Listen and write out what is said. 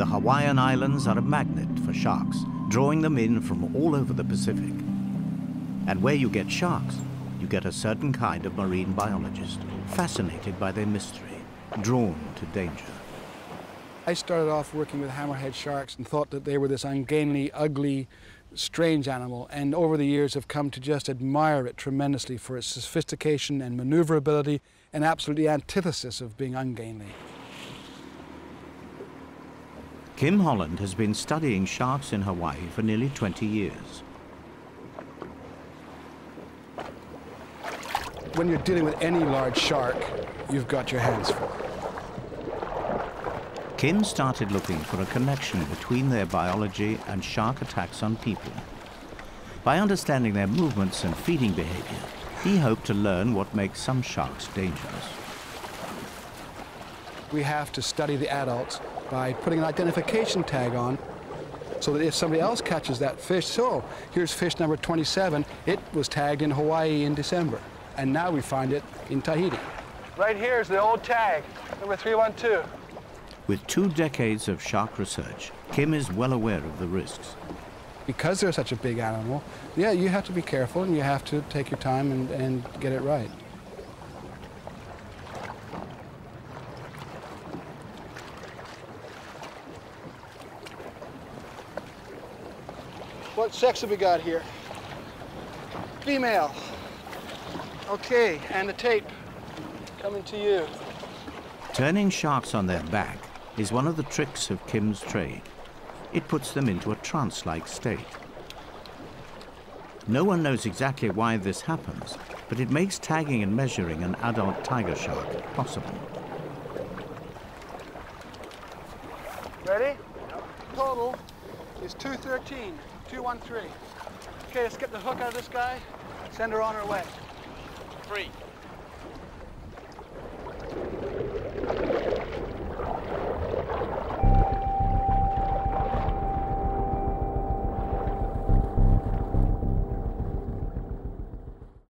The Hawaiian Islands are a magnet for sharks, drawing them in from all over the Pacific. And where you get sharks, you get a certain kind of marine biologist, fascinated by their mystery, drawn to danger. I started off working with hammerhead sharks and thought that they were this ungainly, ugly, strange animal, and over the years have come to just admire it tremendously for its sophistication and maneuverability and absolutely antithesis of being ungainly. Kim Holland has been studying sharks in Hawaii for nearly 20 years. When you're dealing with any large shark, you've got your hands full. Kim started looking for a connection between their biology and shark attacks on people. By understanding their movements and feeding behavior, he hoped to learn what makes some sharks dangerous. We have to study the adults by putting an identification tag on so that if somebody else catches that fish, so here's fish number 27, it was tagged in Hawaii in December, and now we find it in Tahiti. Right here is the old tag, number 312. With two decades of shark research, Kim is well aware of the risks. Because they're such a big animal, yeah, you have to be careful and you have to take your time and, and get it right. What sex have we got here? Female. Okay, and the tape coming to you. Turning sharks on their back is one of the tricks of Kim's trade. It puts them into a trance-like state. No one knows exactly why this happens, but it makes tagging and measuring an adult tiger shark possible. Ready? Total is 213, 213. Okay, let's get the hook out of this guy, send her on her way. Three.